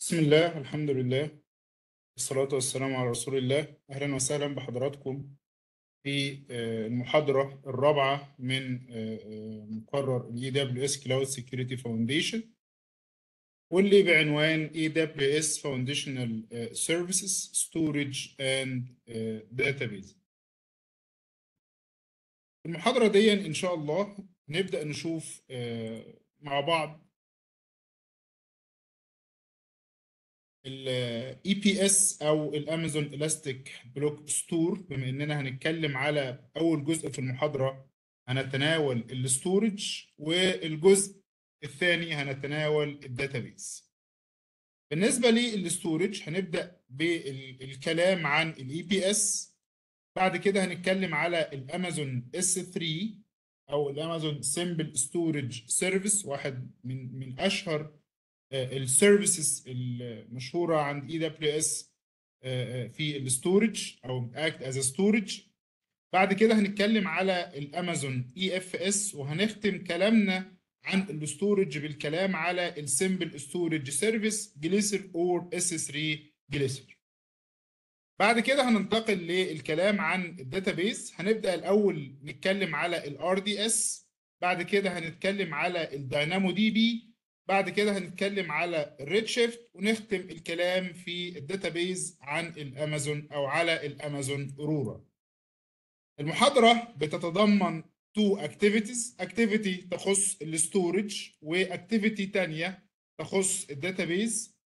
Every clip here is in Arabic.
بسم الله الحمد لله والصلاة والسلام على رسول الله. أهلا وسهلا بحضراتكم في آه، المحاضرة الرابعة من آه، آه، مقرر ال AWS Cloud Security Foundation واللي بعنوان AWS Foundational آه، Services Storage and Database. المحاضرة دي إن شاء الله نبدأ نشوف مع بعض ال EBS أو ال Amazon Elastic Block Store بما إننا هنتكلم على أول جزء في المحاضرة هنتناول ال storage والجزء الثاني هنتناول ال database بالنسبة لل storage هنبدأ بالكلام عن ال EBS بعد كده هنتكلم على ال Amazon S3 أو ال Amazon Simple Storage Service واحد من من أشهر ال services المشهورة عند AWS في ال storage أو act as storage بعد كده هنتكلم على ال Amazon EFS وهنختم كلامنا عن ال storage بالكلام على ال Simple Storage Service Glacier or S3 Glacier بعد كده هننتقل للكلام عن ال database هنبدأ الأول نتكلم على ال RDS بعد كده هنتكلم على ال DynamoDB بعد كده هنتكلم على ال Redshift ونختم الكلام في ال database عن الأمازون أو على ال Amazon Aurora. المحاضرة بتتضمن two activities activity تخص ال storage و activity تانية تخص ال database.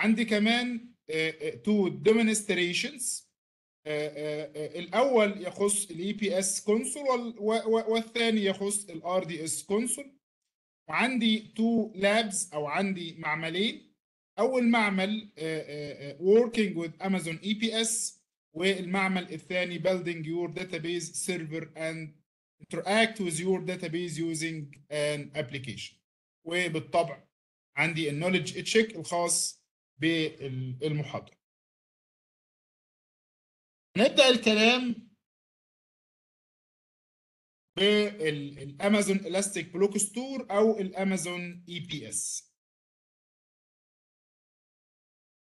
عندي كمان two demonstrations الأول يخص ال EBS console والثاني يخص ال RDS console وعندي two labs أو عندي معملين اول معمل working with Amazon EBS والمعمل الثاني building your database server and interact with your database using an application وبالطبع عندي ال knowledge check الخاص بالمحاضرة نبدأ الكلام بال Amazon Elastic Block Store أو ال Amazon EBS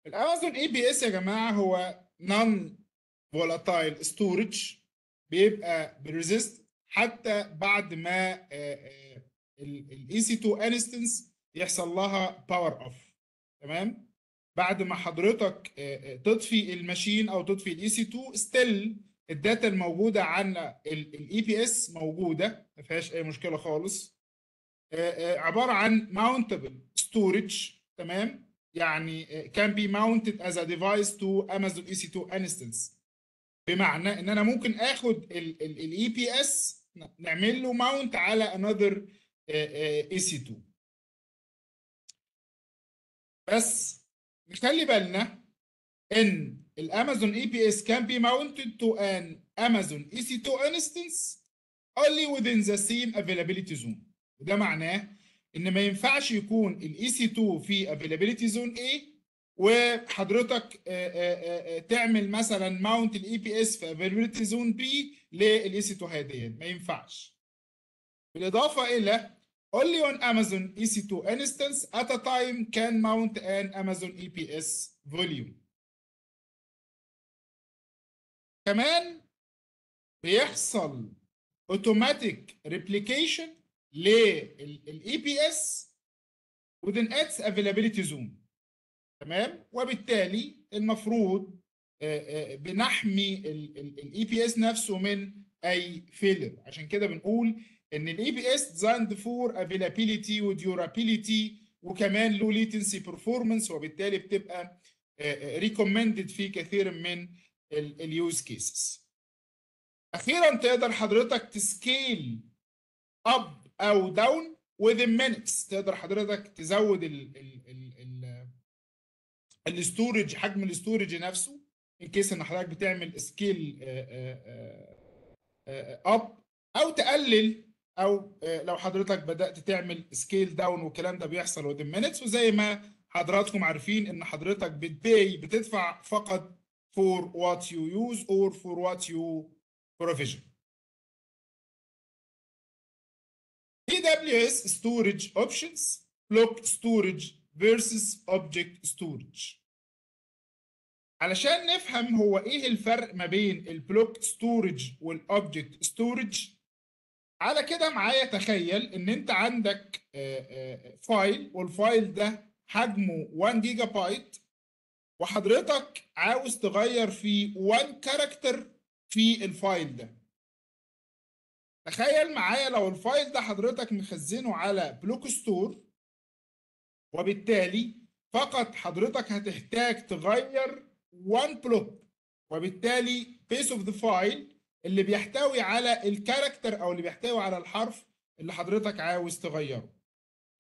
ال Amazon EBS يا جماعة هو non-volatile storage بيبقى persist حتى بعد ما ال EC2 instance يحصل لها power off تمام؟ بعد ما حضرتك تطفي ال machine أو تطفي ال EC2 still ال data الموجودة عن ال EBS موجودة ما فيهاش أي مشكلة خالص. عبارة عن mountable storage تمام؟ يعني كان be mounted as a device to Amazon EC2 instance بمعنى إن أنا ممكن آخد ال EBS نعمل له mount على another EC2 بس نخلي بالنا إن ال Amazon EBS can be mounted to an Amazon EC2 instance only within the same availability zone وده معناه ان ما ينفعش يكون ال EC2 في availability zone A وحضرتك تعمل مثلا mount ال EBS في availability zone B لل EC2 هاديا ما ينفعش بالاضافه إلى only on Amazon EC2 instance at a time can mount an Amazon EBS volume كمان بيحصل automatic replication لل EBS within its availability zone تمام؟ وبالتالي المفروض بنحمي ال EBS نفسه من أي failure عشان كده بنقول إن ال EBS designed for availability و durability وكمان low latency performance وبالتالي بتبقى recommended في كثير من ال use cases أخيرا تقدر حضرتك ت scale up أو down within minutes. تقدر حضرتك تزود ال ال ال ال ال storage حجم ال storage نفسه in case إن حضرتك بتعمل scale up أو تقلل أو لو حضرتك بدأت تعمل scale down والكلام ده بيحصل within minutes. وزي ما حضراتكم عارفين إن حضرتك ب تpay بتدفع فقط for what you use or for what you provision. AWS storage options, block storage versus object storage علشان نفهم هو إيه الفرق ما بين ال block storage وال object storage على كده معايا تخيل إن أنت عندك file وال file ده حجمه 1 جيجا بايت وحضرتك عاوز تغير فيه 1 character في ال file ده. تخيل معايا لو الفايل ده حضرتك مخزنه على بلوك ستور وبالتالي فقط حضرتك هتحتاج تغير 1 بلوك وبالتالي بيس اوف ذا فايل اللي بيحتوي على الكاركتر أو اللي بيحتوي على الحرف اللي حضرتك عاوز تغيره.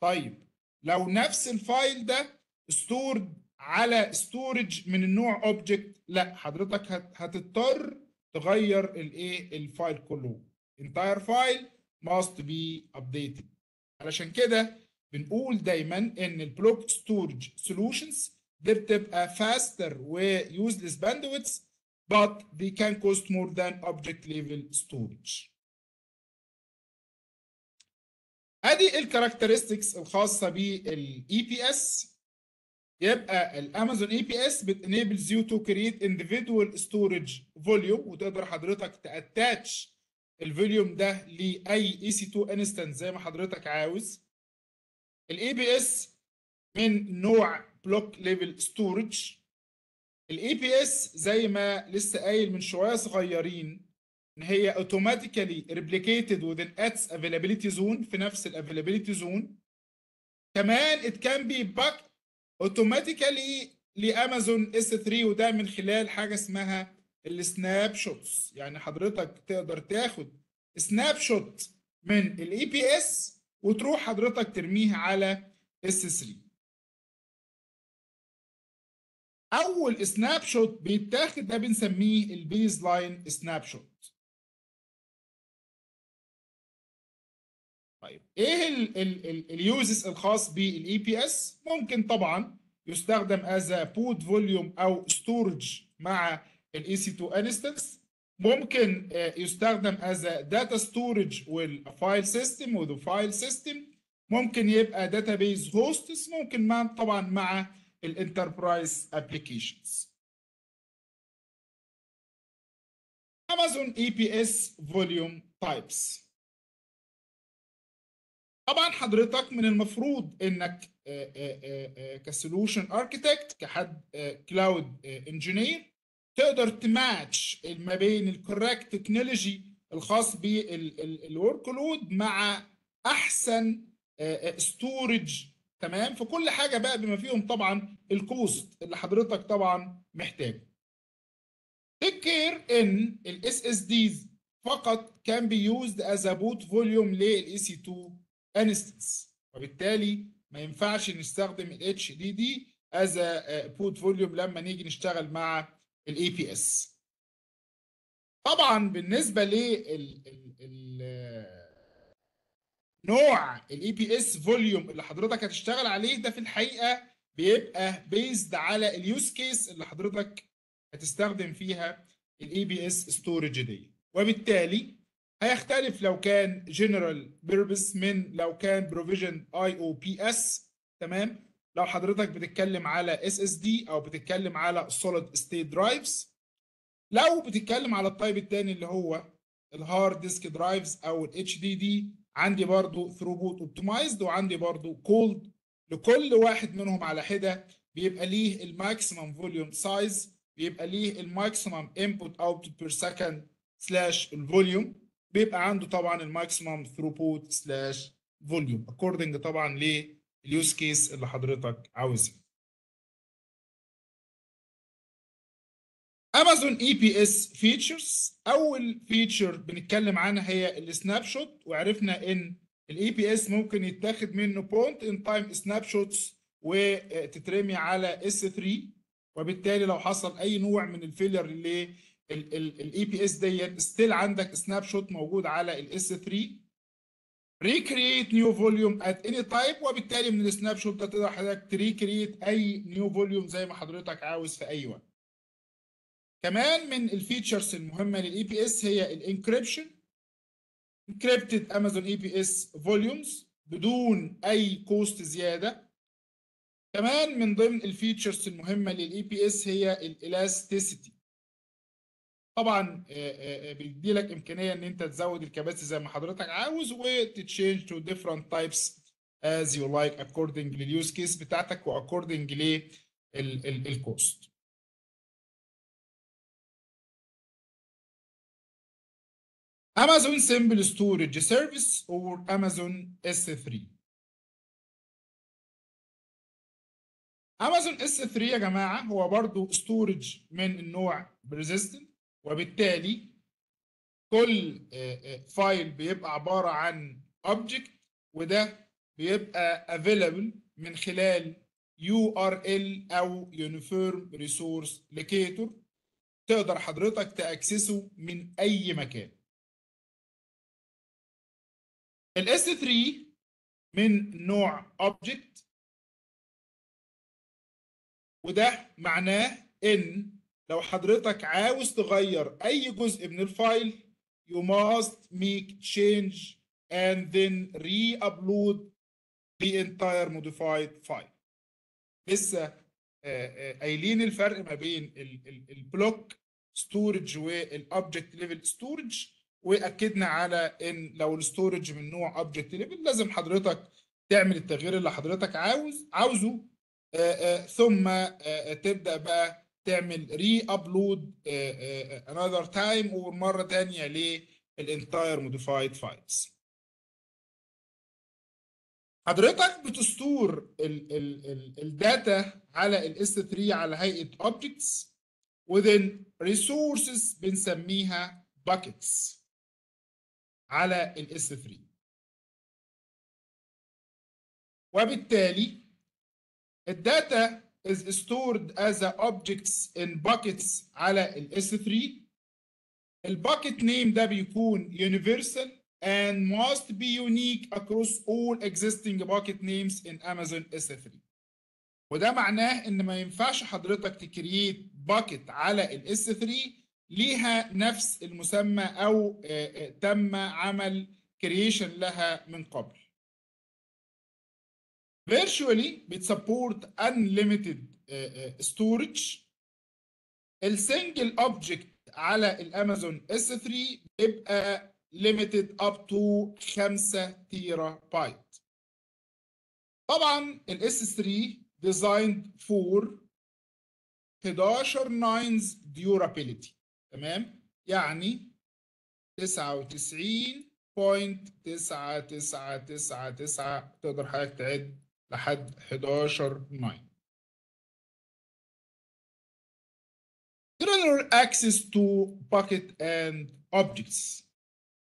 طيب لو نفس الفايل ده ستورد على ستورج من النوع اوبجكت لا حضرتك هتضطر تغير الايه ال file كله. entire file must be updated. علشان كده بنقول دايما إن ال block storage solutions دي بتبقى faster و use less bandwidth but they can cost more than object level storage. ادي ال characteristics الخاصة بال EBS يبقى ال Amazon EBS بت enables you to create individual storage volume وتقدر حضرتك ت attach ال volume ده لأي EC2 instance زي ما حضرتك عاوز. ال EBS من نوع block level storage ال EBS زي ما لسه قايل من شوية صغيرين إن هي automatically replicated within its availability zone في نفس ال availability zone كمان it can be backed automatically ل Amazon S3 وده من خلال حاجة اسمها ال snapshots يعني حضرتك تقدر تاخد snapshot من ال EBS وتروح حضرتك ترميها على S3 أول snapshot بيتاخد ده بنسميه ال baseline snapshot طيب. إيه ال uses الخاص بال EBS ممكن طبعا يستخدم as boot volume أو storage مع ال EC2 instance ممكن يستخدم as data storage وال file system with file system ممكن يبقى database hosts ممكن مع طبعا مع ال enterprise applications Amazon EBS volume types طبعا حضرتك من المفروض إنك ك solution architect كحد cloud engineer تقدر تماتش ما بين ال correct technology الخاص بال workload مع أحسن storage تمام؟ في كل حاجة بقى بما فيهم طبعا ال cost اللي حضرتك طبعا محتاجه. take care إن ال SSDs فقط can be used as boot volume لل EC2 instance. وبالتالي ما ينفعش نستخدم ال HDD as boot volume لما نيجي نشتغل مع ال EBS طبعا بالنسبة لل نوع ال EBS volume اللي حضرتك هتشتغل عليه ده في الحقيقة بيبقى based على ال use case اللي حضرتك هتستخدم فيها ال EBS storage دي. وبالتالي هيختلف لو كان general purpose من لو كان provisioned IOPS تمام؟ لو حضرتك بتتكلم على SSD أو بتتكلم على solid state drives لو بتتكلم على ال type الثاني اللي هو ال hard disk drives أو ال HDD عندي برضو throughput optimized وعندي برضو cold لكل واحد منهم على حدة بيبقى ليه ال maximum volume size بيبقى ليه ال maximum input output per second slash ال volume بيبقى عنده طبعا الماكسيمم ثروبوت سلاش فوليوم اكوردنج طبعا لل use case اللي حضرتك عاوزها. Amazon EBS features أول feature بنتكلم عنها هي ال snapshot وعرفنا إن ال EBS ممكن يتاخد منه point in time snapshots وتترمي على S3 وبالتالي لو حصل أي نوع من ال failure لل EBS ديت still عندك snapshot موجود على ال S3 recreate new volume at any time وبالتالي من ال snapshot ده تقدر حضرتك ت recreate أي new volume زي ما حضرتك عاوز في أي وقت. كمان من ال features المهمة لل EBS هي ال encryption encrypted Amazon EBS volumes بدون أي cost زيادة. كمان من ضمن ال features المهمة لل EBS هي ال elasticity طبعا بيدي لك إمكانية إن أنت تزود ال capacity زي ما حضرتك عاوز وت change to different types as you like according لل use case بتاعتك و according لل cost Amazon Simple Storage Service or Amazon S3 Amazon S3 يا جماعة هو برضو storage من النوع persistent وبالتالي كل file بيبقى عبارة عن object وده بيبقى available من خلال URL أو Uniform Resource Locator تقدر حضرتك تأكسسه من أي مكان. ال S3 من نوع object وده معناه إن لو حضرتك عاوز تغير أي جزء من الفايل you must make change and then re-upload the entire modified file. لسه قايلين الفرق ما بين ال block storage وال object level storage وأكدنا على إن لو ال storage من نوع object level لازم حضرتك تعمل التغيير اللي حضرتك عاوز عاوزه. ثم تبدأ بقى تعمل re-upload another time ومرة ثانية لل entire modified files حضرتك بت store ال data على ال S3 على هيئة objects within resources بنسميها buckets على ال S3 وبالتالي ال data is stored as objects in buckets على ال S3 ال bucket name ده بيكون universal and must be unique across all existing bucket names in Amazon S3 وده معناه ان ما ينفعش حضرتك ت create bucket على ال S3 ليها نفس المسمى أو تم عمل creation لها من قبل virtually بت support unlimited storage. ال single object على ال Amazon S3 بيبقى limited up to 5 تيرا بايت طبعا ال S3 designed for 11 nines durability. تمام؟ يعني 99.9999 تقدر حضرتك تعد لحد 11 9 General access to bucket and objects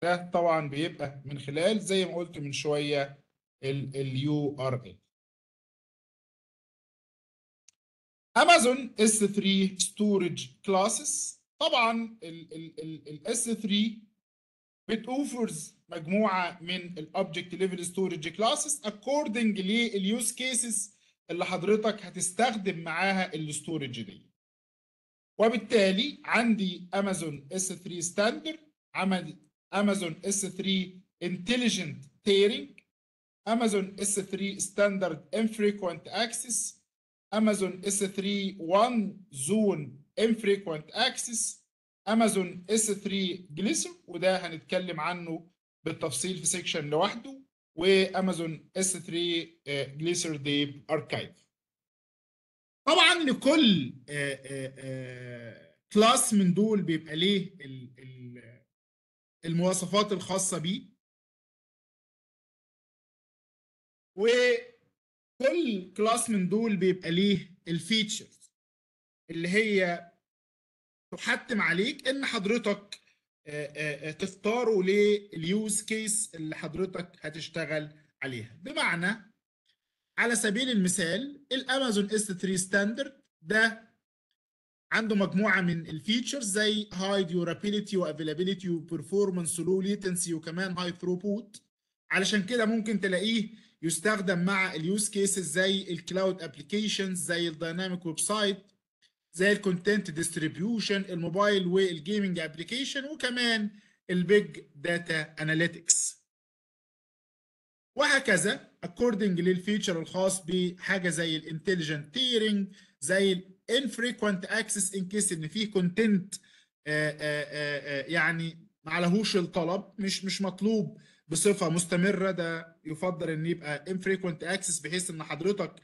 ده طبعا بيبقى من خلال زي ما قلت من شوية ال URL Amazon S3 storage classes طبعا ال S3 بت offers مجموعة من ال object level storage classes according لل use cases اللي حضرتك هتستخدم معاها ال storage دي. وبالتالي عندي Amazon S3 Standard عمل Amazon S3 Intelligent Tiering Amazon S3 Standard Infrequent Access Amazon S3 1 Zone Infrequent Access Amazon S3 Glacier وده هنتكلم عنه بالتفصيل في section لوحده و Amazon S3 Glacier Deep Archive طبعا لكل class من دول بيبقى ليه المواصفات الخاصة بيه. وكل class من دول بيبقى ليه ال features اللي هي تحتم عليك إن حضرتك تختاره لل use case اللي حضرتك هتشتغل عليها. بمعنى على سبيل المثال الأمازون S3 standard ده عنده مجموعة من ال features زي high durability و availability و performance و low latency وكمان high throughput علشان كده ممكن تلاقيه يستخدم مع ال use cases زي ال cloud applications زي ال dynamic website زي ال content distribution ال mobile وال gaming application وكمان ال big data analytics وهكذا according لل feature الخاص بحاجة زي ال intelligent tiering زي ال infrequent access in case ان في content يعني ما عليهوش الطلب مش مش مطلوب بصفة مستمرة ده يفضل إن يبقى infrequent access بحيث إن حضرتك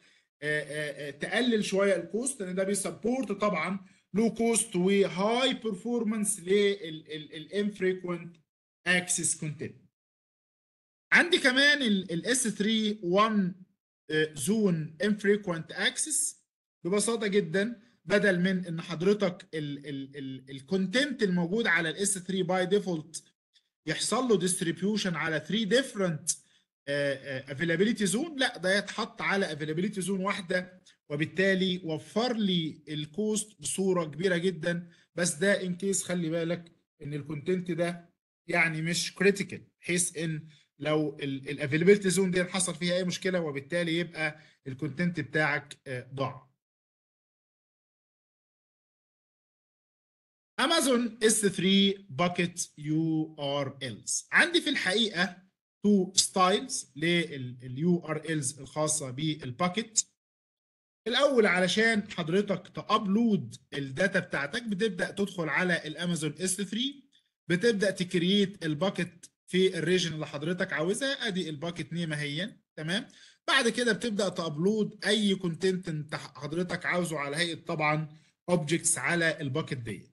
تقلل شوية ال cost لأن ده بي support طبعا low cost و high performance لل infrequent access content عندي كمان ال S3 1 zone infrequent access ببساطة جدا بدل من إن حضرتك ال content الموجود على ال S3 by default يحصل له distribution على 3 different availability zone لا ده يتحط على availability zone واحدة وبالتالي وفر لي ال cost بصورة كبيرة جدا. بس ده in case خلي بالك إن ال content ده يعني مش critical بحيث إن لو ال availability zone دي حصل فيها أي مشكلة وبالتالي يبقى ال content بتاعك ضاع. امازون S3 bucket URLs عندي في الحقيقة two styles لل URLs الخاصة بال bucket الأول علشان حضرتك ت upload ال data بتاعتك بتبدأ تدخل على الأمازون S3 بتبدأ ت create ال bucket في ال region اللي حضرتك عاوزها. أدي ال bucket name أهي تمام؟ بعد كده بتبدأ ت upload أي content أنت حضرتك عاوزه على هيئة طبعا objects على ال bucket دي.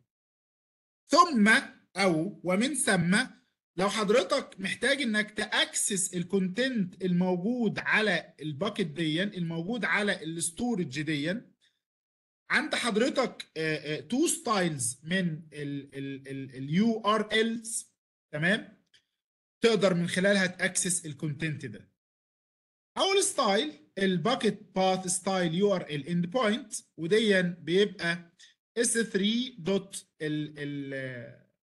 ثم أو ومن ثم لو حضرتك محتاج إنك ت access ال content الموجود على ال bucket دي الموجود على ال storage دي عند حضرتك two styles من ال URLs تمام؟ تقدر من خلالها ت access ال content ده. أول style ال bucket path style URL endpoint وديا بيبقى S3 dot ال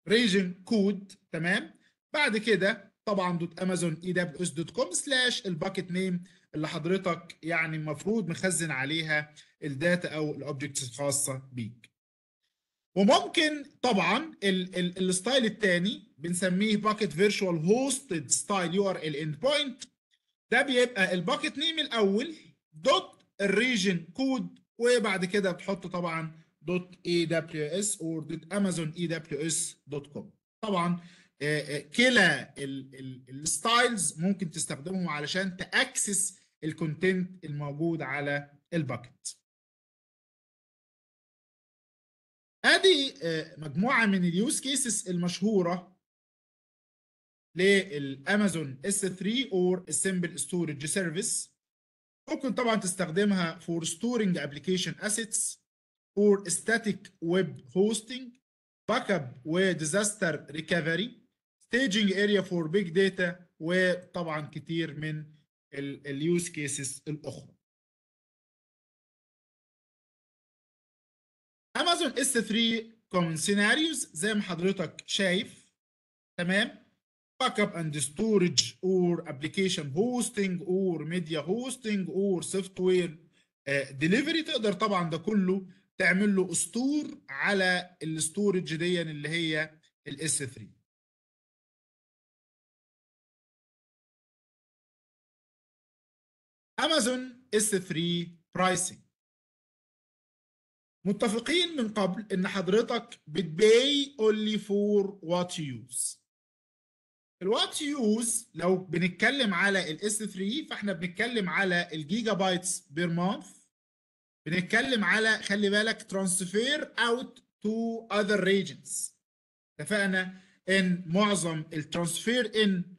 region code تمام؟ بعد كده طبعا dot أمازون AWS dot com slash ال bucket name اللي حضرتك يعني المفروض مخزن عليها ال data أو ال objects الخاصة بيك. وممكن طبعا ال style الثاني بنسميه bucket virtual hosted style URL endpoint ده بيبقى ال bucket name الأول dot ال region code وبعد كده بتحط طبعا dot AWS أو dot أمازون AWS dot com طبعا كلا ال styles ممكن تستخدمهم علشان ت access ال content الموجود على ال bucket آدي مجموعة من ال use cases المشهورة للامازون S3 or simple storage service ممكن طبعا تستخدمها for storing application assets or static web hosting backup و disaster recovery. Staging area for big data وطبعا كتير من ال use cases الاخرى امازون S3 common scenarios زي ما حضرتك شايف تمام backup and storage or application hosting or media hosting or software delivery تقدر طبعا ده كله تعمل له store على ال storage دي اللي هي ال S3 امازون S3 pricing متفقين من قبل إن حضرتك بت pay only for what use ال what use لو بنتكلم على ال S3 فإحنا بنتكلم على ال gigabytes per month بنتكلم على خلي بالك transfer out to other regions اتفقنا إن معظم ال transfer in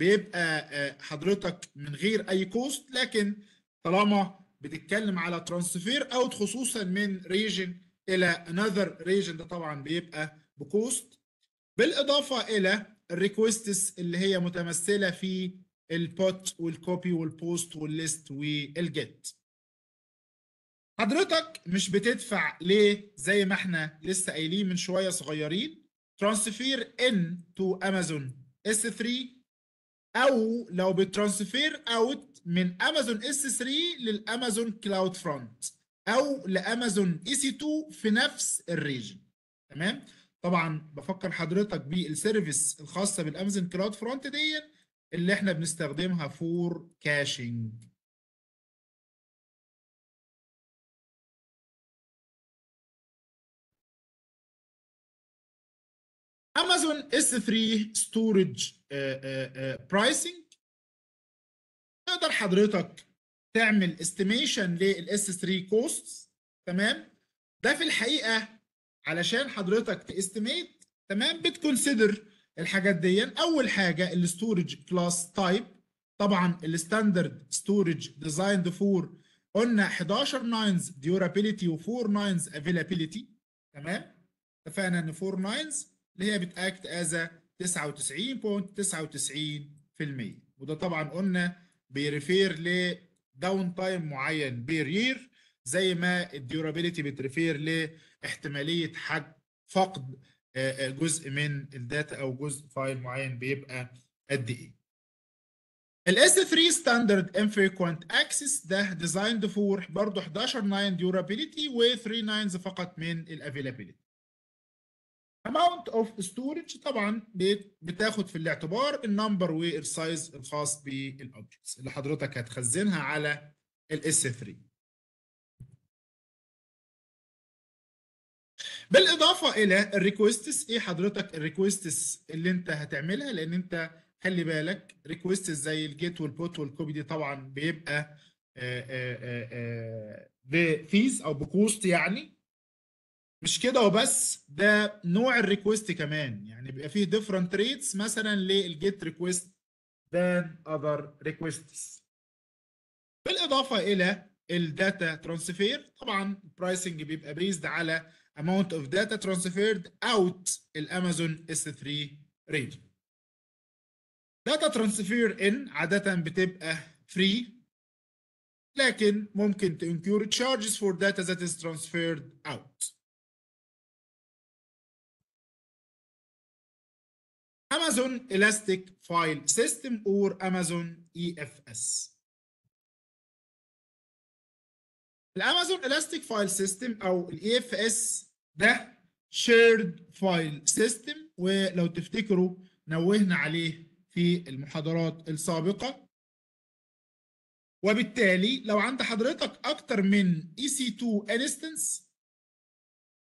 بيبقى حضرتك من غير أي cost لكن طالما بتتكلم على transfer out خصوصا من region إلى another region ده طبعا بيبقى ب cost بالإضافة إلى ال requests اللي هي متمثلة في البوت والكوبي والبوست والليست والجيت حضرتك مش بتدفع ليه زي ما إحنا لسه قايلين من شوية صغيرين transfer in to امازون S3 أو لو ب transfer out من أمازون S3 لل Amazon CloudFront أو ل Amazon EC2 في نفس ال region. تمام؟ طبعا بفكر حضرتك بال service الخاصة بال Amazon CloudFront دي اللي إحنا بنستخدمها for caching Amazon S3 storage pricing تقدر حضرتك تعمل estimation لل S3 cost تمام؟ ده في الحقيقة علشان حضرتك ت estimate تمام؟ بت consider الحاجات دي أول حاجة ال storage class type طبعا ال standard storage designed for قلنا 11 nines durability و4 nines availability تمام؟ اتفقنا إن 4 nines اللي هي بت act as 99.99% وده طبعا قلنا بي refer ل downtime معين per year زي ما ال durability بت refer لاحتماليه حد فقد جزء من ال data أو جزء file معين بيبقى قد إيه. ال S3 standard infrequent access ده designed for برضه 11 9 durability و3 9 فقط من ال availability amount of storage طبعا بتاخد في الاعتبار ال number وال size الخاص بال objects اللي حضرتك هتخزنها على ال S3 بالإضافة إلى ال requests إيه حضرتك ال requests اللي أنت هتعملها؟ لأن أنت خلي بالك requests زي ال GET وال PUT وال COPY دي طبعا بيبقى ب fees أو ب cost يعني. مش كده وبس ده نوع ال request كمان. يعني بيبقى فيه different rates مثلا لل GET request than other requests. بالإضافة إلى ال data transfer طبعا ال pricing بيبقى based على amount of data transferred out ال Amazon S3 ريت data transfer in عاده بتبقى free لكن ممكن ت incur charges for data that is transferred out. Amazon Elastic File System or Amazon EFS. ال Amazon Elastic File System أو ال EFS ده shared file system ولو تفتكروا نوهنا عليه في المحاضرات السابقة وبالتالي لو عند حضرتك أكتر من EC2 instance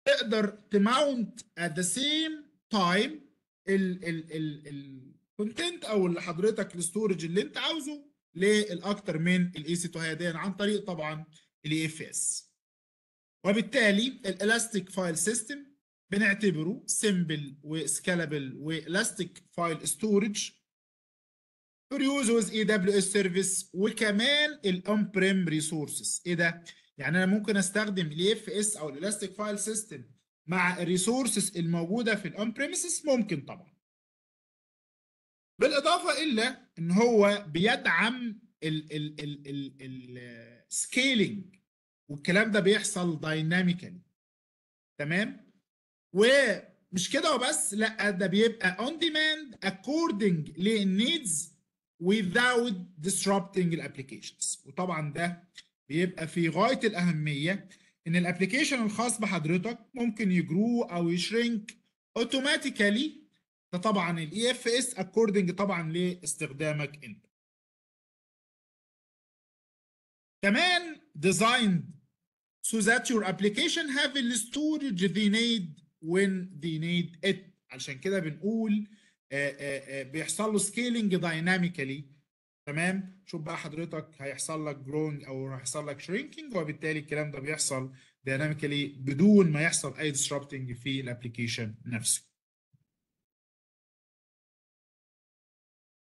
تقدر ت mount at the same time ال content أو اللي حضرتك ال storage اللي أنت عاوزه للاكثر من ال EC2 هيدين عن طريق طبعا ال EFS وبالتالي ال Elastic File System بنعتبره simple و scalable و elastic file storage for use with AWS service وكمان ال on-prem resources إيه ده؟ يعني أنا ممكن أستخدم ال EFS أو ال Elastic File System مع ال resources الموجودة في ال on-premises ممكن طبعا. بالإضافة إلى إن هو بيدعم ال scaling والكلام ده بيحصل dynamically تمام؟ ومش كده وبس لأ ده بيبقى on demand according لل needs without disrupting ال applications وطبعا ده بيبقى في غاية الأهمية إن ال application الخاص بحضرتك ممكن ي grow أو ي shrink automatically ده طبعا ال EFS according طبعا لاستخدامك أنت. كمان designed so that your application have the storage they need when they need it. عشان كده بنقول آآ آآ بيحصل له scaling dynamically تمام؟ شوف بقى حضرتك هيحصل لك growing أو هيحصل لك shrinking وبالتالي الكلام ده بيحصل dynamically بدون ما يحصل أي disrupting في ال application نفسه.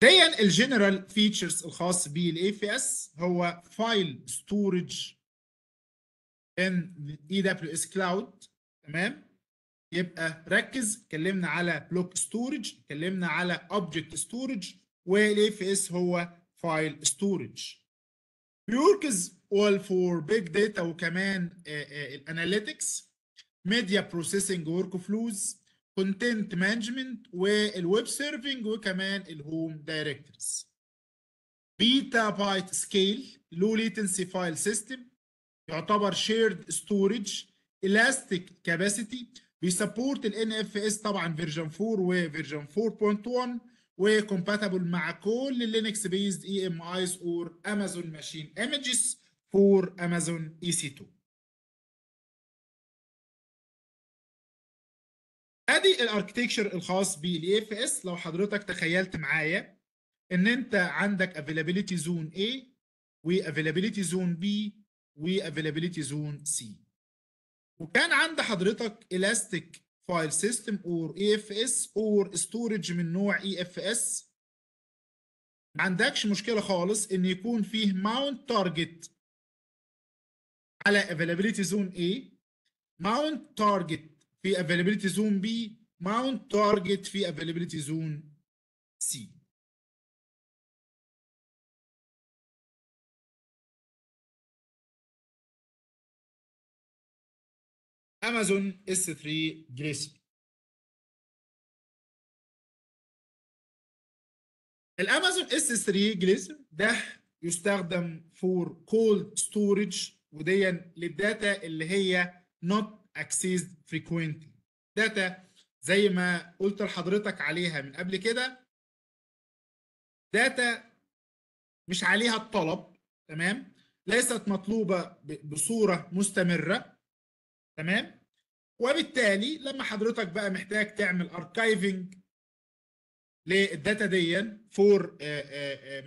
ديا ال general features الخاص بال EFS هو file storage in AWS cloud تمام؟ يبقى ركز اتكلمنا على block storage اتكلمنا على object storage وال EFS هو file storage بي works well for big data وكمان ال analytics media processing workflows content management وال web serving وكمان ال home directories petabyte scale low latency file system يعتبر shared storage elastic capacity بي support ال NFS طبعا version 4 و version 4.1 و compatible مع كل ال Linux based AMIs or Amazon Machine Images for Amazon EC2 أدي ال architecture الخاص بال EFS لو حضرتك تخيلت معايا إن أنت عندك availability zone A و availability zone B و availability zone C. وكان عند حضرتك elastic file system or EFS or storage من نوع EFS ما عندكش مشكلة خالص ان يكون فيه mount target على availability zone A mount target في availability zone B mount target في availability zone C Amazon S3 Glacier ال Amazon S3 Glacier ده يستخدم for cold storage وديا لل data اللي هي not accessed frequently. data زي ما قلت لحضرتك عليها من قبل كده. data مش عليها الطلب تمام؟ ليست مطلوبة بصورة مستمرة. تمام؟ وبالتالي لما حضرتك بقى محتاج تعمل archiving لل data دي for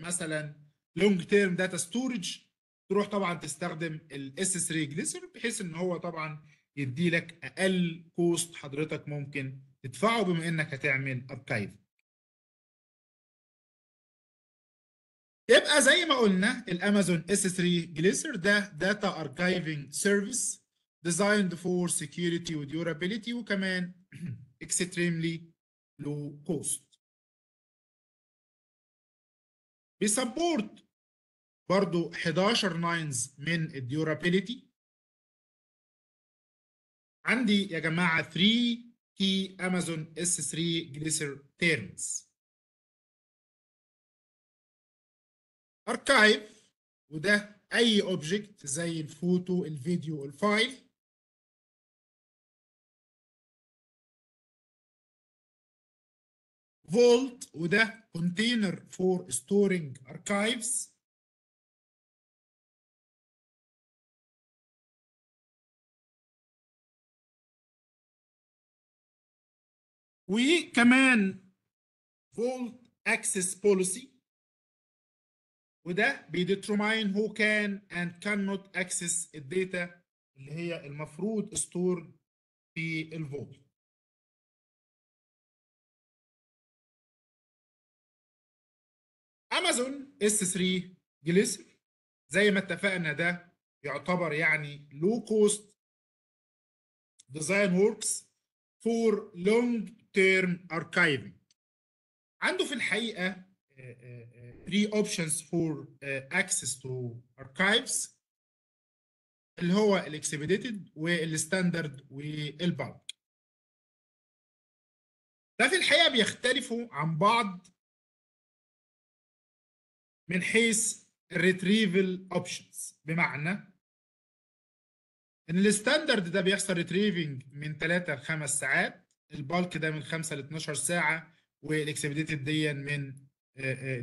مثلا long term data storage تروح طبعا تستخدم ال S3 Glacier بحيث إن هو طبعا يدي لك أقل cost حضرتك ممكن تدفعه بما إنك هتعمل archive يبقى زي ما قلنا ال Amazon S3 Glacier ده data archiving service designed for security و durability وكمان extremely low cost. بي support برضو 11 nines من ال durability عندي يا جماعة 3 key Amazon S3 Glacier terms archive وده أي object زي ال photo ال video ال file. vault وده container for storing archives وكمان vault access policy وده بي determine هو can and cannot access ال data اللي هي المفروض store في ال vault Amazon S3 Glacier زي ما اتفقنا ده يعتبر يعني لو cost design works for long term archiving عنده في الحقيقة 3 options for access to archives اللي هو ال expedited وال standard وال bulk ده في الحقيقة بيختلفوا عن بعض من حيث ال retrieval options بمعنى إن ال standard ده بيحصل retrieving من 3 ل 5 ساعات ال bulk ده من 5 ل 12 ساعة وال expedited دي من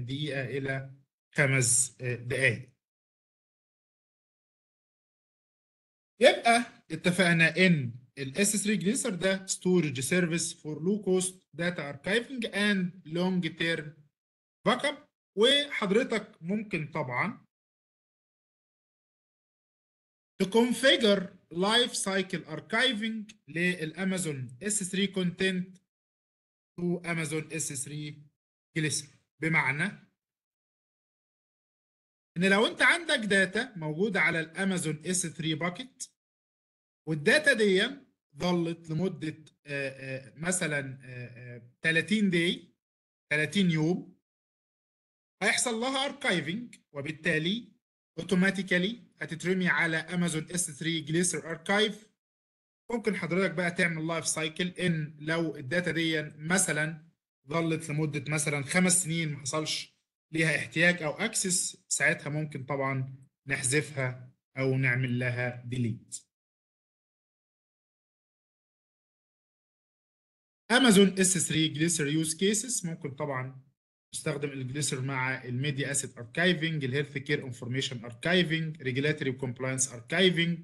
دقيقة إلى خمس دقائق يبقى اتفقنا إن ال S3 Glacier ده storage service for low cost data archiving and long term backup وحضرتك ممكن طبعا ت configure life cycle archiving لل Amazon S3 content to Amazon S3 Glacier بمعنى إن لو أنت عندك data موجودة على ال Amazon S3 bucket وال data دي ظلت لمدة مثلا 30 day 30 يوم هيحصل لها archiving وبالتالي automatically هتترمي على Amazon S3 Glacier archive ممكن حضرتك بقى تعمل life cycle إن لو ال data دي مثلا ظلت لمدة مثلا خمس سنين ما حصلش ليها احتياج أو access ساعتها ممكن طبعا نحذفها أو نعمل لها delete Amazon S3 Glacier use cases ممكن طبعا نستخدم ال Glacier مع ال media asset archiving ال healthcare information archiving regulatory compliance archiving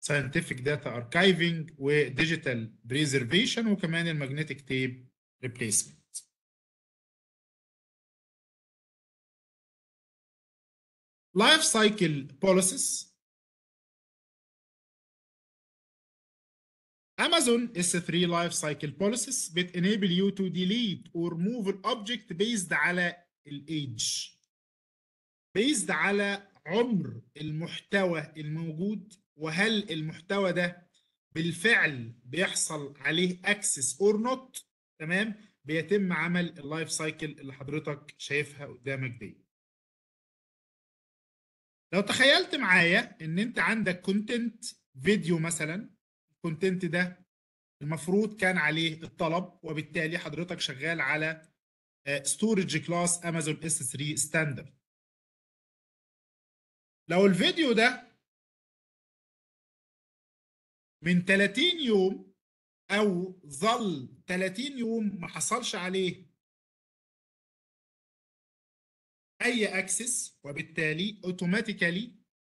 scientific data archiving و digital preservation وكمان ال magnetic tape replacement life cycle policies Amazon S3 Life Cycle Policies بت enable you to delete or move an object based على ال age based على عمر المحتوى الموجود وهل المحتوى ده بالفعل بيحصل عليه access or not تمام؟ بيتم عمل ال life cycle اللي حضرتك شايفها قدامك دي. لو تخيلت معايا إن أنت عندك content video مثلا ال content ده المفروض كان عليه الطلب وبالتالي حضرتك شغال على storage class Amazon S3 Standard لو الفيديو ده من 30 يوم أو ظل 30 يوم ما حصلش عليه أي access وبالتالي automatically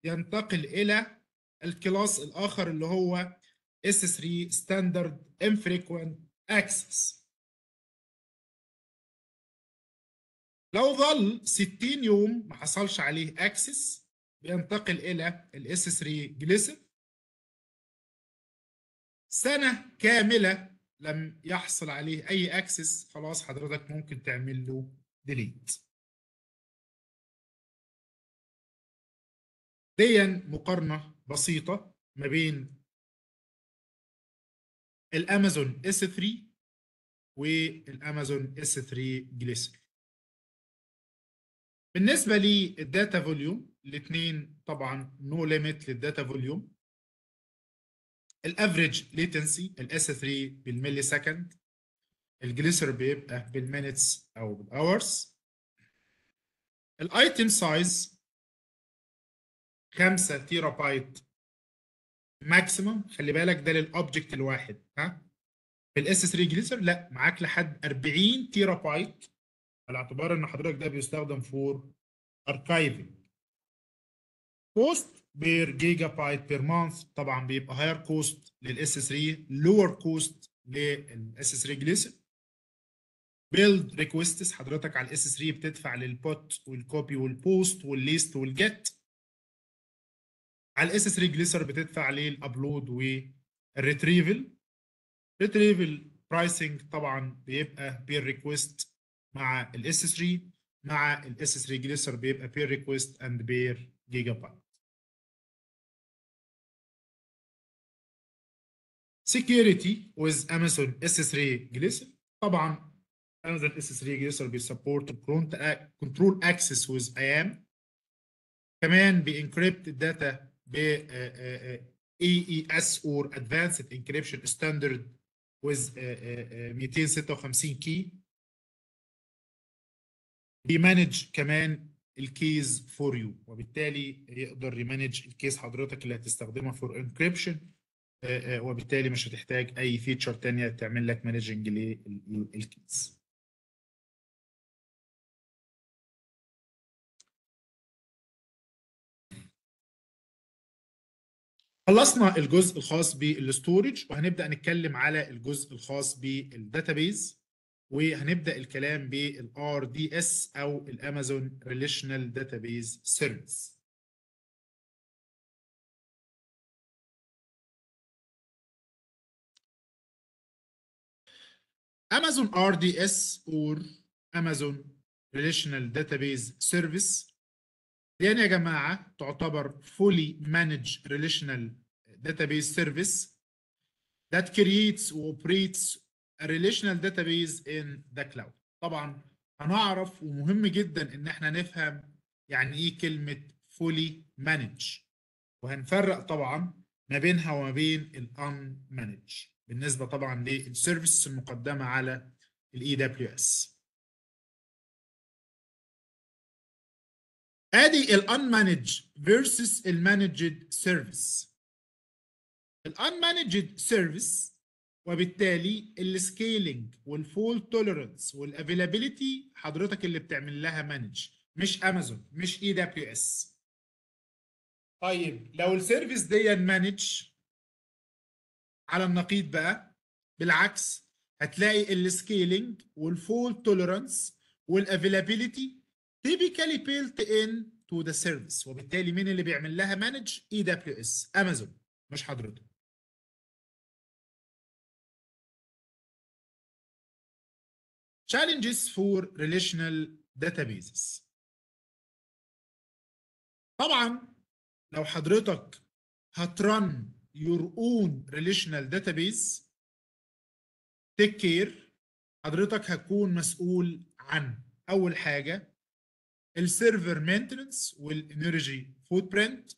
ينتقل إلى ال class الآخر اللي هو S3 Standard Infrequent Access. لو ظل 60 يوم ما حصلش عليه access بينتقل إلى ال S3 Glacier سنة كاملة لم يحصل عليه أي access خلاص حضرتك ممكن تعمل له delete دي مقارنة بسيطة ما بين ال Amazon S3 وال Amazon S3 Glacier بالنسبة لل data volume الاثنين طبعا no limit لل data volume. ال average latency ال S3 بال millisecond ال Glacier بيبقى بال minutes أو بال hours ال item size 5 تيرا بايت maximum خلي بالك ده لل object الواحد ها؟ في ال S3 Glacier لا معاك لحد 40 تيرا بايت على اعتبار إن حضرتك ده بيستخدم for archiving cost per gigabyte per month طبعا بيبقى higher cost لل S3 lower cost لل S3 Glacier billed requests حضرتك على الاس 3 بتدفع للبوت والكوبي والبوست والليست والجيت على ال S3 Glacier بتدفع لل upload وال retrieval retrieval pricing طبعا بيبقى per request مع ال S3 مع ال S3 Glacier بيبقى per request and per gigabyte security with Amazon S3 Glacier طبعا Amazon S3 Glacier بي support control access with IAM كمان بي encrypt ال data ب AES or Advanced Encryption Standard with 256 key. بي manage كمان ال keys for you وبالتالي يقدر ي manage ال keys حضرتك اللي هتستخدمها for encryption وبالتالي مش هتحتاج أي feature تانية تعمل لك managing لل keys خلصنا الجزء الخاص بال storage وهنبدأ نتكلم على الجزء الخاص بال database وهنبدأ الكلام بال RDS أو ال Amazon Relational Database Service Amazon RDS or Amazon Relational Database Service دي يا جماعة تعتبر fully managed relational database service that creates operates a relational database in the cloud. طبعا هنعرف ومهم جدا إن إحنا نفهم يعني إيه كلمة fully managed. وهنفرق طبعا ما بينها وما بين ال unmanaged. بالنسبة طبعا للسيرفيسز المقدمة على WS آدي ال unmanaged versus ال managed unmanaged service وبالتالي ال scaling وال fault tolerance وال availability حضرتك اللي بتعمل لها manage مش امازون مش AWS طيب لو ال service دي managed على النقيض بقى بالعكس هتلاقي ال scaling وال fault tolerance وال availability typically built in to the service وبالتالي مين اللي بيعمل لها manage AWS Amazon مش حضرتك. Challenges for relational databases. طبعا لو حضرتك هت run your own relational database take care حضرتك هتكون مسؤول عن أول حاجة ال server maintenance وال energy footprint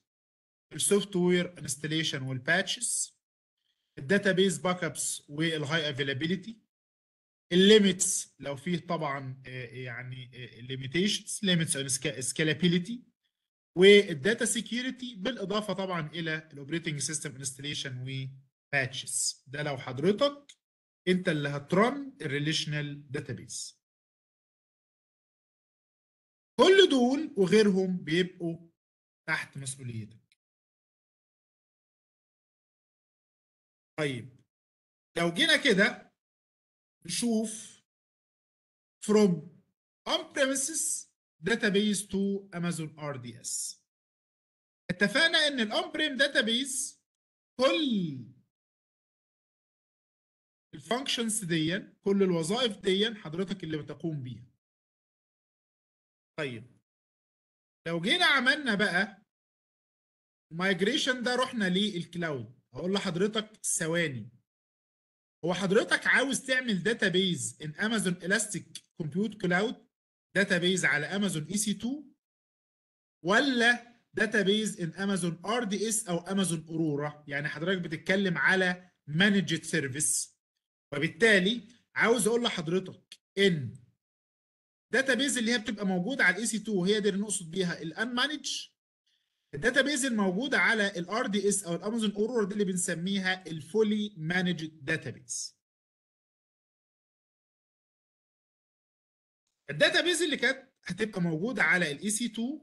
ال software installation وال patches ال database backups وال high availability ال limits لو فيه طبعا يعني limitations limits on scalability وال data security بالإضافة طبعا إلى ال operating system installation و patches ده لو حضرتك أنت اللي هت run ال relational database كل دول وغيرهم بيبقوا تحت مسؤوليتك. طيب لو جينا كده نشوف from on-premises database to Amazon RDS اتفقنا إن ال on-prem database كل ال functions دي كل الوظائف دي حضرتك اللي بتقوم بيها. طيب. لو جينا عملنا بقى ال migration ده رحنا لل cloud هقول لحضرتك ثواني. هو حضرتك عاوز تعمل database on Amazon Elastic Compute Cloud database على Amazon EC2 ولا database on Amazon RDS أو Amazon Aurora يعني حضرتك بتتكلم على managed service وبالتالي عاوز أقول لحضرتك إن database اللي هي بتبقى موجودة على ال EC2 وهي دي اللي نقصد بيها ال unmanaged ال database الموجودة على ال RDS أو ال Amazon Aurora دي اللي بنسميها ال fully managed database ال database اللي كانت هتبقى موجودة على ال EC 2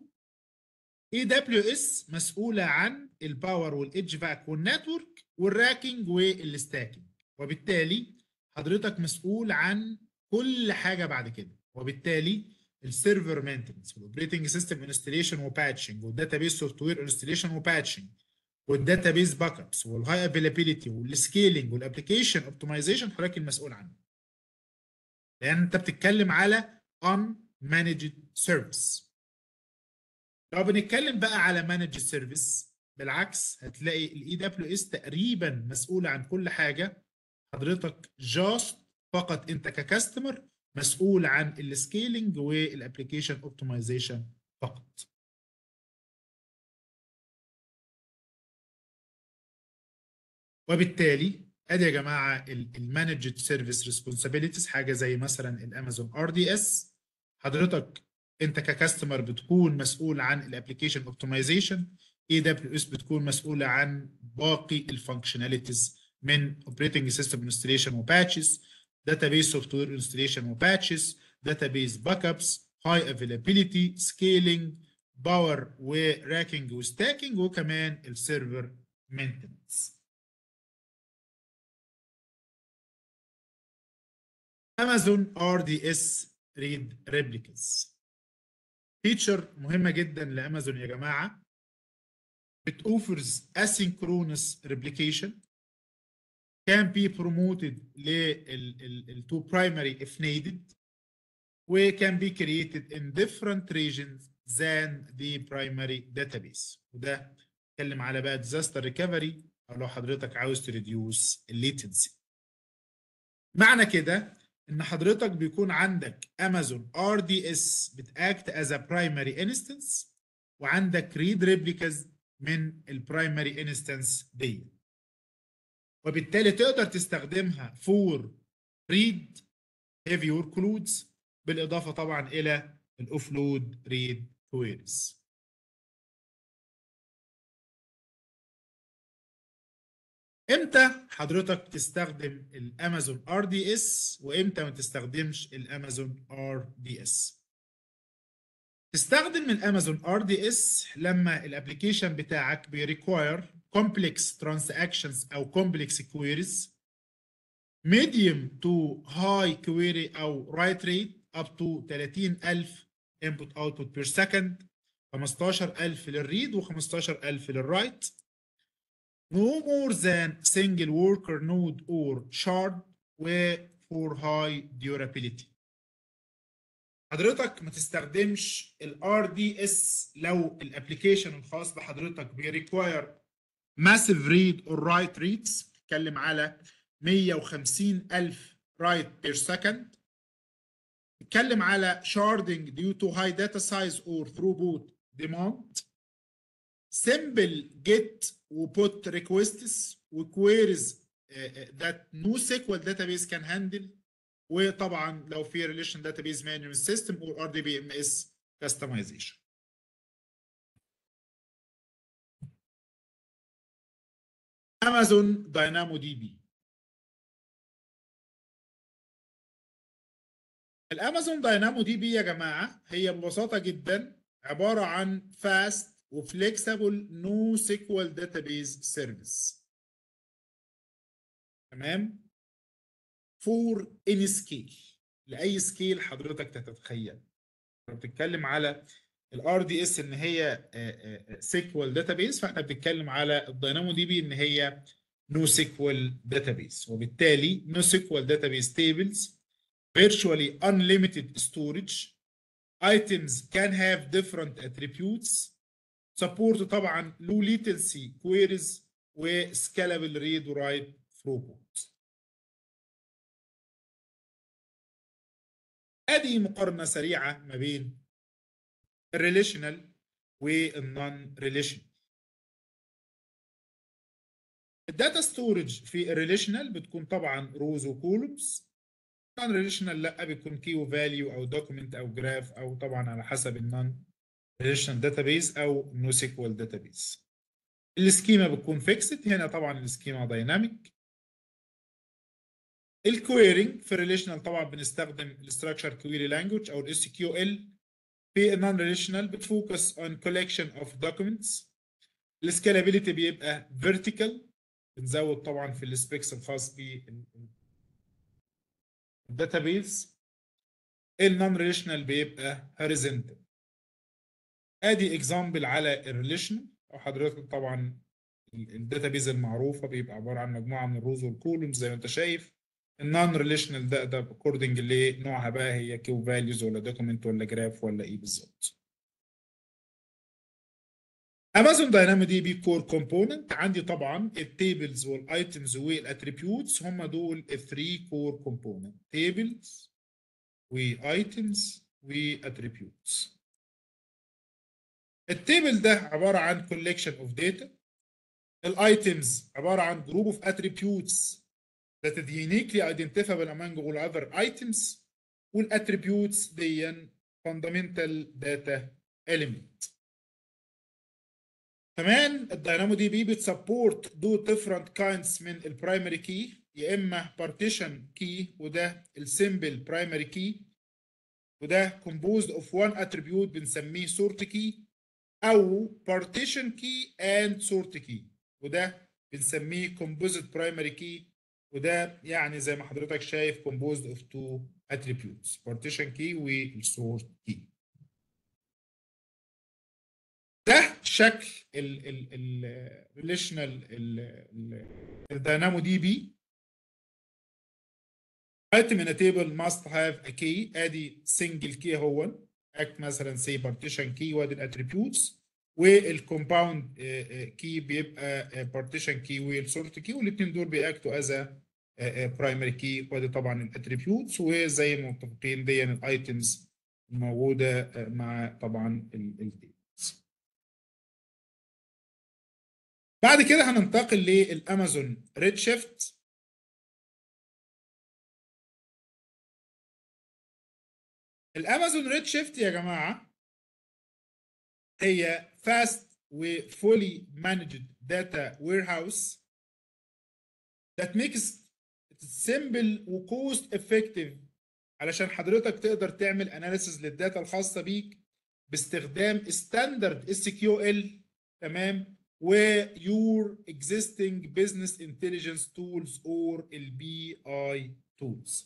AWS مسؤولة عن الباور والايدج باك والنتورك والراكينج والستاكينج وبالتالي حضرتك مسؤول عن كل حاجة بعد كده. وبالتالي السيرفر مينتنس والاوبريتنج سيستم انستليشن وباتشنج والداتابيز سوفت وير انستليشن وباتشنج والداتابيز باك ابس والهاي افيلابيلتي والسكيلينج والابلكيشن اوبتمايزيشن حضرتك المسؤول عنه. لأن أنت بتتكلم على unmanaged service. لو بنتكلم بقى على managed service بالعكس هتلاقي ال AWS تقريبا مسؤول عن كل حاجة. حضرتك just فقط أنت ك customer مسؤول عن ال scaling وال application optimization فقط. وبالتالي أدي يا جماعة ال managed service responsibilities حاجة زي مثلا ال Amazon RDS حضرتك أنت ك customer بتكون مسؤول عن ال application optimization AWS بتكون مسؤولة عن باقي ال functionalities من operating system installation و patches database software installation و patches database backups high availability scaling power و racking و stacking وكمان ال server maintenance Amazon RDS read replicas feature مهمه جدا لامازون يا جماعة offers asynchronous replication can be promoted لل to primary if needed. و can be created in different regions than the primary database. وده اتكلم على بقى disaster recovery. أو لو حضرتك عاوز ت reduce ال latency معنى كده إن حضرتك بيكون عندك Amazon RDS بت act as a primary instance وعندك read replicas من ال primary instance دي وبالتالي تقدر تستخدمها for read heavy workloads بالإضافة طبعا إلى ال offload read queries إمتى حضرتك تستخدم ال Amazon RDS وإمتى ما تستخدمش ال Amazon RDS تستخدم الامازون ار دي اس لما الابلكيشن بتاعك بيريكواير complex transactions أو complex queries medium to high query أو write rate up to 30000 input output per second 15000 للريد و15000 للرايت no more than single worker node or shard و for high durability حضرتك ما تستخدمش ال RDS لو الابلكيشن الخاص بحضرتك بيريكواير massive read or write reads بتتكلم على 150 ألف write per second بتتكلم على sharding due to high data size or throughput demand simple get و put requests و queries that NoSQL database can handle وطبعا لو في relation database management system or RDBMS customization Amazon DynamoDB ال Amazon DynamoDB يا جماعة هي ببساطة جدا عبارة عن fast و flexible NoSQL database service تمام؟ for any scale لأي scale حضرتك تتخيل. بتتكلم على ال RD S إن هي SQL database فإحنا بنتكلم على ال DynamoDB إن هي NoSQL database وبالتالي NoSQL database tables virtually unlimited storage items can have different attributes support طبعا low latency queries و scalable read write throughput. ادي مقارنة سريعة ما بين الريليشنال والنون ريليشنال الداتا ستورج في الريليشنال بتكون طبعا rows و columns non relational لا بيكون key و value أو document أو graph أو طبعا على حسب ال non relational database أو NoSQL database ال schema بتكون fixed هنا طبعا ال schema dynamic ال querying في ال relational طبعا بنستخدم ال structured query language أو ال SQL في ال non relational بت focus on collection of documents. ال scalability بيبقى vertical بنزود طبعا في ال specs الخاص بال database ال non relational بيبقى horizontal. أدي example على ال relational أو حضرتك طبعا ال database المعروفة بيبقى عبارة عن مجموعة من ال rows وال columns زي ما أنت شايف. ال non relational ده ده according لنوعها بقى هي key values ولا document ولا graph ولا إيه بالظبط. Amazon DynamoDB core component عندي طبعا ال tables وال items وال attributes هم دول ال three core component tables و items و attributes ال table ده عبارة عن collection of data. ال items عبارة عن group of attributes. That is uniquely identifiable among all other items وال attributes دي fundamental data element كمان ال DynamoDB بت support two different kinds من ال primary key يا اما partition key وده السمبل برايمري كي وده composed of one attribute بنسميه sort key أو partition key and sort key وده بنسميه composite primary key وده يعني زي ما حضرتك شايف composed of two attributes partition key والsort key ده شكل ال ال ال relational ال DynamoDB item in a table must have a key ادي single key هو act مثلا say partition key وادي ال attributes وال compound key بيبقى partition key وال sort key والاثنين دول بي act وا as primary key وادي طبعا ال attributes وزي ما متفقين دي ال items الموجودة مع طبعا ال tables بعد كده هننتقل للامازون ريد شيفت الامازون ريد شيفت يا جماعة هي fast و fully managed data warehouse that makes it simple و cost effective. علشان حضرتك تقدر تعمل analysis لل data الخاصة بيك باستخدام SQL تمام و your existing business intelligence tools or ال BI tools.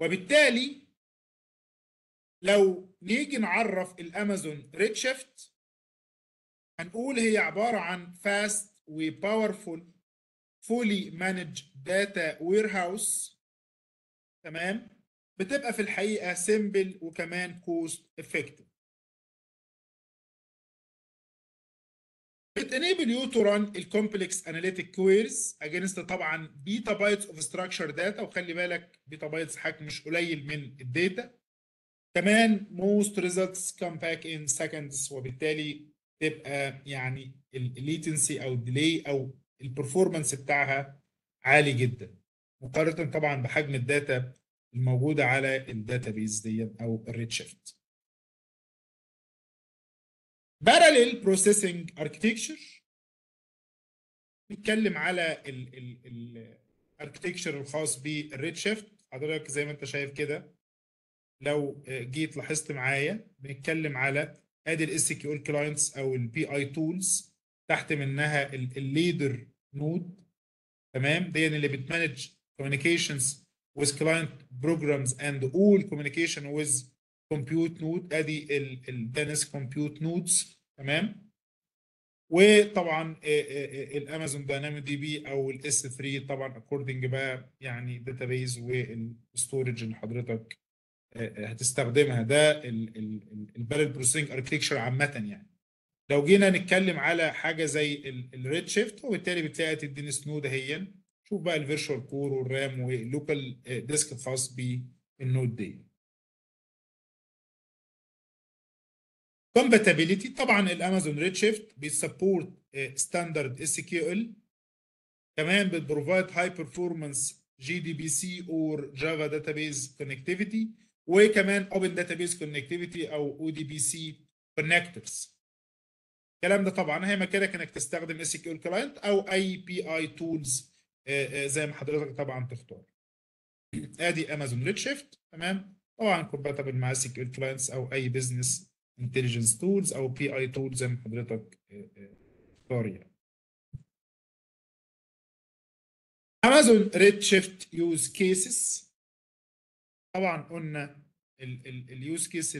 وبالتالي لو نيجي نعرف الأمازون ريدشيفت هنقول هي عبارة عن fast و powerful fully managed data warehouse. تمام؟ بتبقى في الحقيقة simple وكمان cost effective بت enable you to run ال complex analytic queries against طبعا petabytes of structured data وخلي بالك petabytes حجم مش قليل من ال data. كمان most results come back in seconds وبالتالي تبقى يعني ال latency أو ال delay أو ال performance بتاعها عالي جدا. مقارنة طبعا بحجم ال data الموجودة على ال database دي أو الريدشيفت parallel processing architecture. نتكلم على ال architecture الخاص بالريدشيفت حضرتك زي ما أنت شايف كده لو جيت لاحظت معايا بنتكلم على آدي ال SQL clients أو ال BI tools تحت منها ال leader node تمام؟ دي اللي بت manage communications with client programs and all communication with compute node آدي ال dense compute nodes تمام؟ وطبعا الامازون Dynamo DB أو ال S3 طبعا according بقى يعني database وال storage اللي حضرتك هتستخدمها. ده ال parallel processing architecture عامة يعني. لو جينا نتكلم على حاجة زي الريد شيفت وبالتالي بتلاقي ال dense node اهي شوف بقى ال virtual core وال RAM وال local disk الخاص بال node دي. Compatibility طبعا الامازون ريد شيفت بيسبورت ستاندرد اس كيو ال كمان بتبروفايد هاي بيرفورمانس جي دي بي سي اور جافا داتابيز كونكتيفيتي وكمان open database connectivity أو ODBC connectors الكلام ده طبعا هي مكانك إنك تستخدم SQ client أو أي BI tools زي ما حضرتك طبعا تختار. أدي امازون ريد شيفت تمام؟ طبعا compatible مع SQ clients أو أي business intelligence tools أو BI tools زي ما حضرتك تختار يعني. امازون ريد شيفت use cases طبعا قلنا ال use case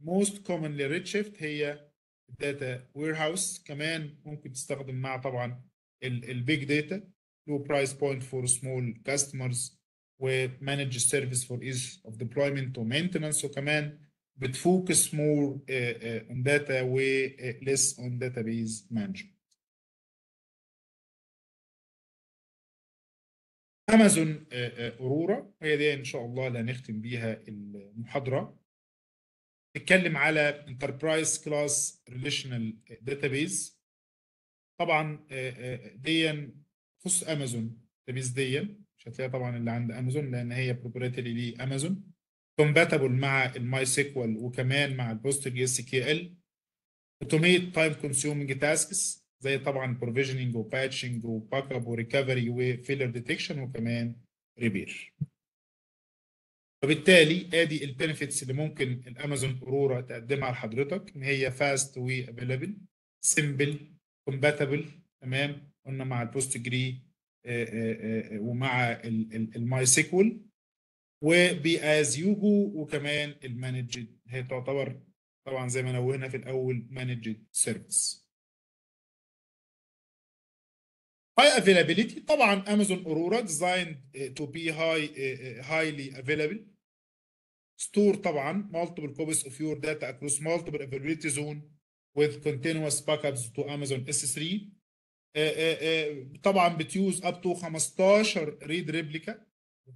ال most common لريد شيفت هي ال data warehouse كمان ممكن تستخدم مع طبعا ال big data low price point for small customers و managed service for ease of deployment و maintenance وكمان بت focus more on data وليس on database management أمازون أورورا. هي دي إن شاء الله اللي هنختم بيها المحاضرة. نتكلم على enterprise class relational database طبعا دي خص أمازون. database دي مش هتلاقيها طبعا اللي عند أمازون لأن هي proprietary لأمازون. compatible مع ال MySQL وكمان مع ال PostgreSQL automate time consuming tasks زي طبعا provisioning و patching و backup و recovery و failure detection وكمان repair. وبالتالي آدي ال benefits اللي ممكن الأمازون أورورا تقدمها لحضرتك إن هي fast و available simple compatible تمام؟ قلنا مع ال Postgre ومع ال MySQL و pay as you go وكمان ال managed هي تعتبر طبعا زي ما نوهنا في الأول managed service high availability طبعا امازون اورورا to be high uh, highly available store طبعا multiple copies of your data across multiple availability zone with continuous backups to Amazon S3 uh, uh, طبعا بتيوز up to 15 read replica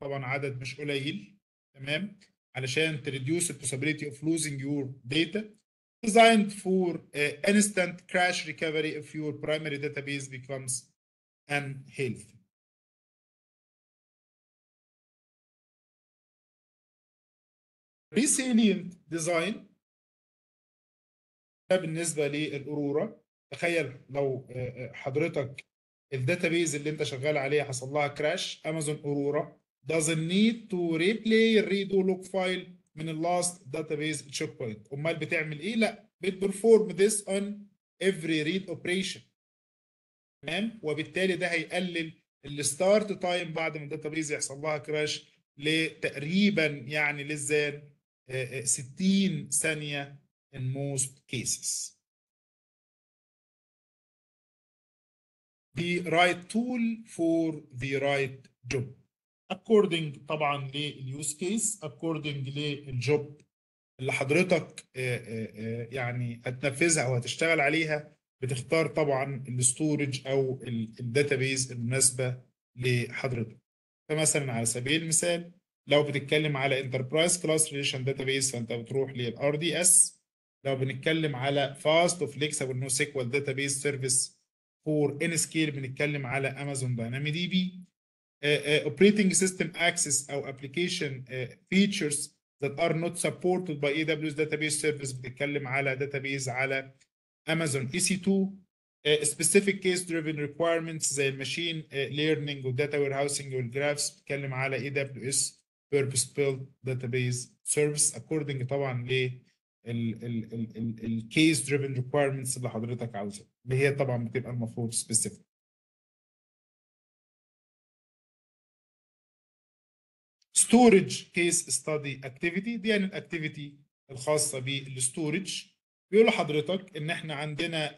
طبعا عدد مش قليل تمام علشان تريديوس possibility of losing your data designed for instant crash recovery if your primary database becomes unhealthy. resilient design. ده بالنسبة للأورورا. تخيل لو حضرتك ال database اللي انت شغال عليها حصل لها crash امازون اورورا doesn't need to replay ال redo log file من ال last database check point أمال بتعمل إيه؟ لا بت perform this on every read operation. تمام؟ وبالتالي ده هيقلل ال start time بعد ما ال database يحصل لها crash لتقريبا يعني ل less than 60 ثانية in most cases. The right tool for the right job. According طبعا لل use case according لل job اللي حضرتك يعني هتنفذها أو هتشتغل عليها. بتختار طبعا ال storage أو ال database المناسبة لحضرتك. فمثلا على سبيل المثال لو بتتكلم على enterprise class relational database فأنت بتروح لل RDS لو بنتكلم على fast و flexible NoSQL database service for any scale بنتكلم على امازون DynamoDB operating system access أو application features that are not supported by AWS database service. بتتكلم على database على امازون EC2 specific case driven requirements زي ال machine learning وال data warehousing وال graphs بتتكلم على AWS purpose built database service. According طبعا ل ال case driven requirements اللي حضرتك عاوزها اللي هي طبعا بتبقى المفروض specific storage case study activity دي يعني ال activity الخاصة بال storage بيقول لحضرتك إن إحنا عندنا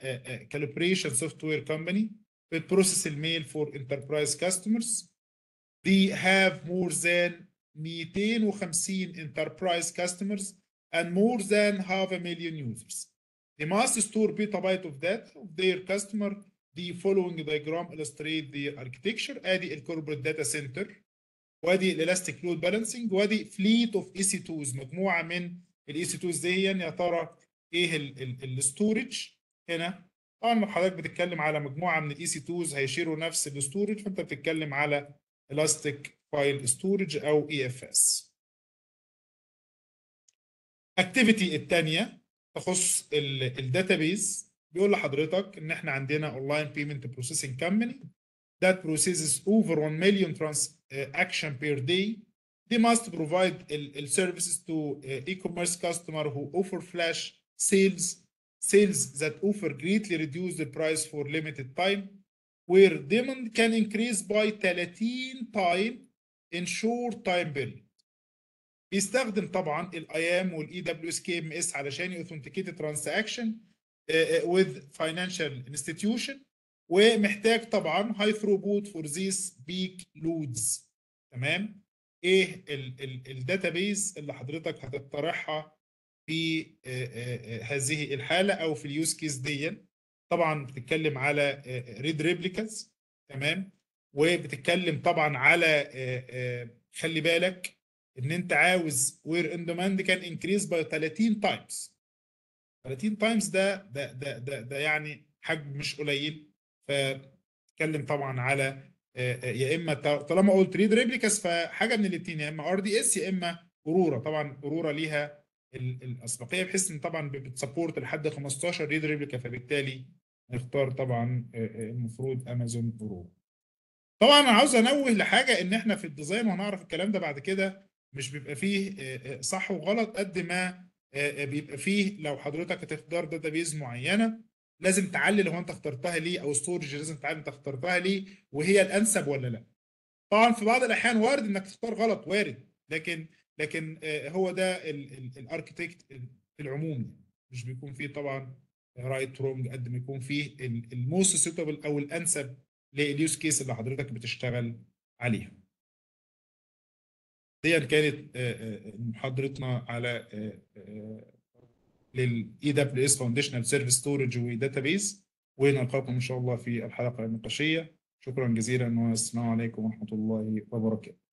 collaboration software company بت process ال mail for enterprise customers they have more than 250 enterprise customers and more than half a million users. They must store petabyte of data of their customer. The following diagram illustrate the architecture. ادي ال corporate data center وادي ال elastic load balancing وادي fleet of EC2 مجموعة من ال EC2 دي يا ترى إيه ال storage هنا؟ طبعا لما حضرتك بتتكلم على مجموعة من ال EC2 هي share وا نفس ال storage فأنت بتتكلم على ال elastic file storage أو EFS activity الثانية تخص ال database بيقول لحضرتك إن إحنا عندنا online payment processing company that processes over 1 million transaction per day. They must provide the services to uh, e-commerce customer who offer flash sales sales that offer greatly reduce the price for limited time where demand can increase by 30 time in short time period بيستخدم طبعا الأيام والاي دبليو اس كي ام اس علشان يوثنتيكيت ترانزاكشن with financial institution ومحتاج طبعا high throughput for this peak loads تمام؟ إيه ال database اللي حضرتك هتقترحها في هذه الحالة أو في ال use case دي طبعا بتتكلم على read replicas تمام؟ وبتتكلم طبعا على خلي بالك إن أنت عاوز wherein demand can increase by 30 times 30 times ده ده ده ده, ده يعني حجم مش قليل. فاتكلم طبعا على يا إما طالما قلت read replicas فحاجة من الاثنين يا إما RDS يا إما Aurora طبعا Aurora ليها الأسبقية بحيث إن طبعا بت support لحد 15 read replica فبالتالي نختار طبعا المفروض امازون Aurora طبعا أنا عاوز أنوه لحاجة إن إحنا في ال design وهنعرف الكلام ده بعد كده مش بيبقى فيه صح وغلط قد ما بيبقى فيه لو حضرتك هتختار database معينة لازم تعلل هو أنت اخترتها ليه أو storage لازم تعلل أنت اخترتها ليه وهي الأنسب ولا لأ. طبعا في بعض الأحيان وارد إنك تختار غلط وارد لكن لكن هو ده ال architect في العموم مش بيكون فيه طبعا right wrong قد ما يكون فيه ال most suitable أو الأنسب لل use case اللي حضرتك بتشتغل عليها. دي كانت محاضرتنا على لل AWS foundational service storage و database ونلقاكم إن شاء الله في الحلقة النقاشية. شكرا جزيلا والسلام عليكم ورحمة الله وبركاته.